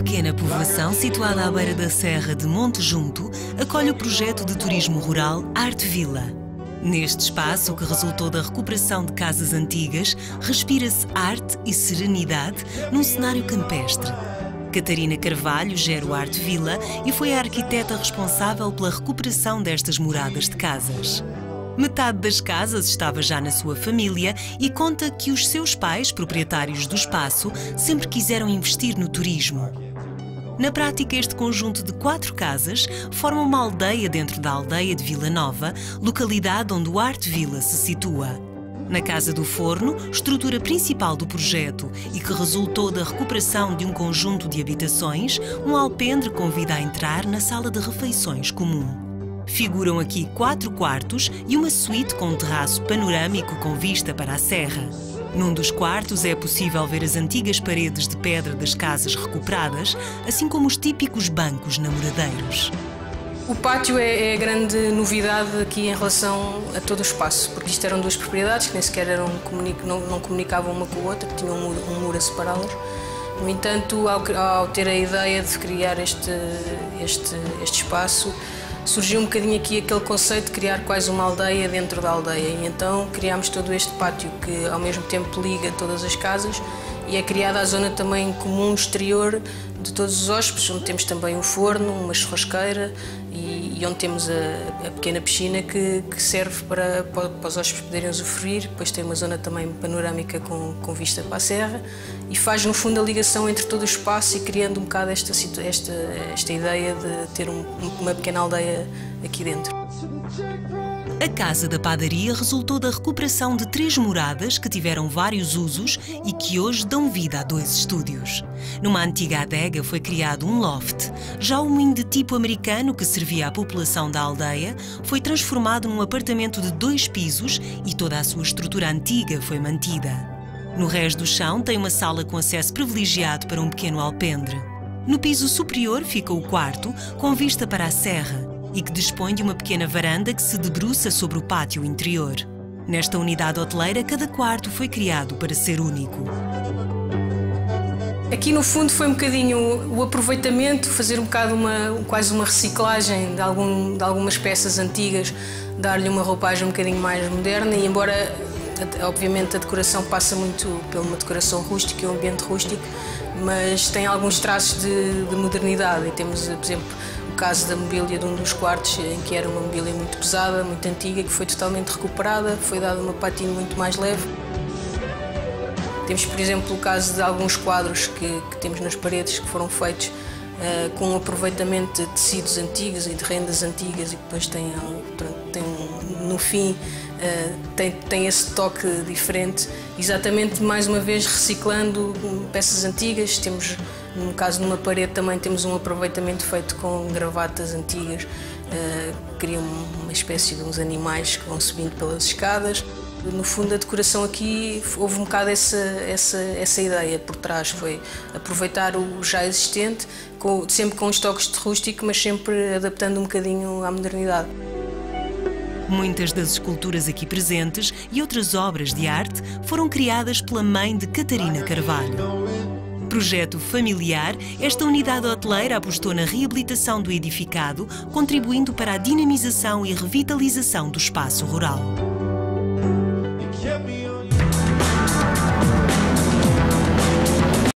renovação, situada à beira da Serra de Monte Junto, acolhe o projeto de turismo rural Arte Vila. Neste espaço, que resultou da recuperação de casas antigas, respira-se arte e serenidade num cenário campestre. Catarina Carvalho gera o Arte Vila e foi a arquiteta responsável pela recuperação destas moradas de casas. Metade das casas estava já na sua família e conta que os seus pais, proprietários do espaço, sempre quiseram investir no turismo. Na prática, este conjunto de quatro casas forma uma aldeia dentro da aldeia de Vila Nova, localidade onde o Arte Vila se situa. Na Casa do Forno, estrutura principal do projeto e que resultou da recuperação de um conjunto de habitações, um alpendre convida a entrar na sala de refeições comum. Figuram aqui quatro quartos e uma suíte com terraço panorâmico com vista para a serra. Num dos quartos é possível ver as antigas paredes de pedra das casas recuperadas, assim como os típicos bancos namoradeiros. O pátio é, é, a grande novidade aqui em relação a todo o espaço, porque isto eram duas propriedades que nem sequer eram, não, não comunicavam uma com a outra, tinham um um muro a separá-las. No entanto, ao, ao, ter a ideia de criar este, este, este espaço, surgiu um bocadinho aqui aquele conceito de criar quase uma aldeia dentro da aldeia. E então criámos todo este pátio que ao mesmo tempo liga todas as casas e é criada a zona também comum exterior de todos os hóspedes, onde temos também um forno, uma churrasqueira e, e onde temos a, a, pequena piscina que, que serve para, para, os hóspedes poderem usufruir. Depois tem uma zona também panorâmica com, com vista para a serra e faz no fundo a ligação entre todo o espaço e criando um bocado esta, esta, esta ideia de ter um, uma pequena aldeia aqui dentro. A Casa da Padaria resultou da recuperação de três moradas que tiveram vários usos e que hoje dão vida a dois estúdios. Numa antiga adega foi criado um loft. Já o moinho de tipo americano que servia à população da aldeia foi transformado num apartamento de dois pisos e toda a sua estrutura antiga foi mantida. No resto do chão tem uma sala com acesso privilegiado para um pequeno alpendre. No piso superior fica o quarto, com vista para a serra, e que dispõe de uma pequena varanda que se debruça sobre o pátio interior. Nesta unidade hoteleira, cada quarto foi criado para ser único. Aqui no fundo foi um bocadinho o aproveitamento, fazer um bocado uma, quase uma reciclagem de, algum, de algumas peças antigas, dar-lhe uma roupagem um bocadinho mais moderna e embora obviamente a decoração passa muito pela uma decoração rústica e um ambiente rústico, mas tem alguns traços de, de modernidade e temos, por exemplo, o caso da mobília de um dos quartos, em que era uma mobília muito pesada, muito antiga, que foi totalmente recuperada, foi dada uma patina muito mais leve. Temos, por exemplo, o caso de alguns quadros que, que temos nas paredes que foram feitos uh, com um aproveitamento de tecidos antigos e de rendas antigas e depois tem, tem no fim uh, tem, tem esse toque diferente, exatamente mais uma vez reciclando peças antigas. Temos no caso, numa parede também temos um aproveitamento feito com gravatas antigas, uh, cria uma espécie de uns animais que vão subindo pelas escadas. No fundo, a decoração aqui houve um bocado essa, essa, essa ideia por trás, foi aproveitar o já existente, com, sempre com os toques de rústico, mas sempre adaptando um bocadinho à modernidade. Muitas das esculturas aqui presentes e outras obras de arte foram criadas pela mãe de Catarina Carvalho. Projeto familiar, esta unidade hoteleira apostou na reabilitação do edificado, contribuindo para a dinamização e revitalização do espaço rural.